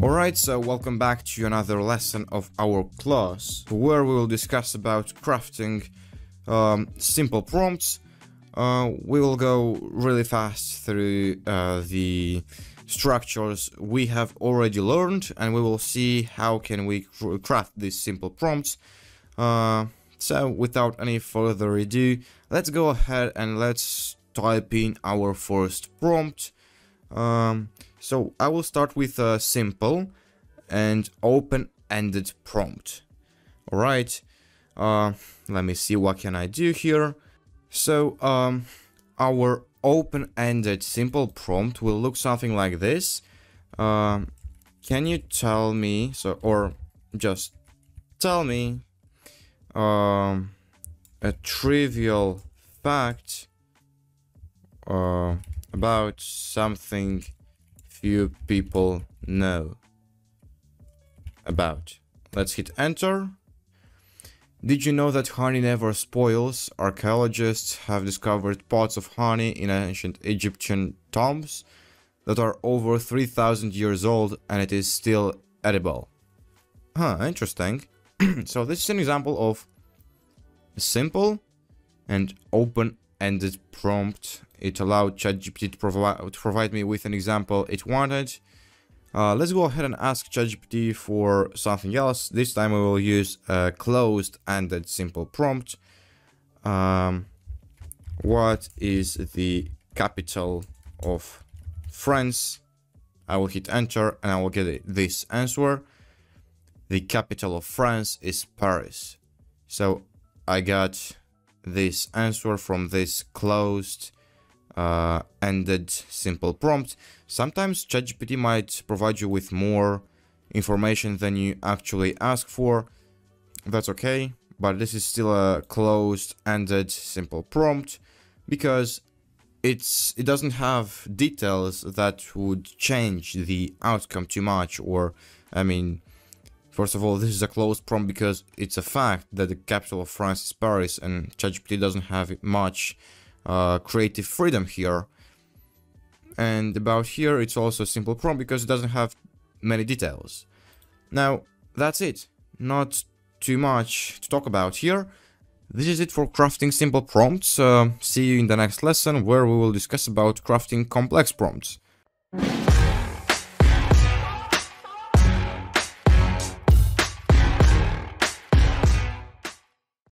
Alright, so welcome back to another lesson of our class, where we will discuss about crafting um, simple prompts. Uh, we will go really fast through uh, the structures we have already learned, and we will see how can we craft these simple prompts. Uh, so, without any further ado, let's go ahead and let's type in our first prompt. Um, so I will start with a simple and open-ended prompt. Alright, uh, let me see what can I do here. So um, our open-ended simple prompt will look something like this. Uh, can you tell me, so or just tell me um, a trivial fact uh, about something few people know about. Let's hit enter. Did you know that honey never spoils? Archaeologists have discovered pots of honey in ancient Egyptian tombs that are over 3000 years old and it is still edible. Huh, interesting. so this is an example of a simple and open-ended prompt it allowed ChatGPT to, provi to provide me with an example it wanted. Uh, let's go ahead and ask ChatGPT for something else. This time we will use a closed-ended simple prompt. Um, what is the capital of France? I will hit enter and I will get this answer. The capital of France is Paris. So I got this answer from this closed uh, ended simple prompt. Sometimes ChatGPT might provide you with more information than you actually ask for. That's okay, but this is still a closed-ended simple prompt because it's it doesn't have details that would change the outcome too much or I mean first of all this is a closed prompt because it's a fact that the capital of France is Paris and ChatGPT doesn't have much uh, creative freedom here. And about here, it's also a simple prompt because it doesn't have many details. Now, that's it. Not too much to talk about here. This is it for crafting simple prompts. Uh, see you in the next lesson where we will discuss about crafting complex prompts.